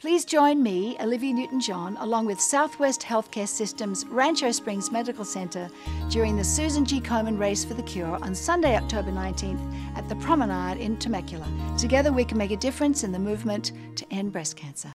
Please join me, Olivia Newton John, along with Southwest Healthcare Systems Rancho Springs Medical Centre during the Susan G. Komen Race for the Cure on Sunday, October 19th at the Promenade in Temecula. Together we can make a difference in the movement to end breast cancer.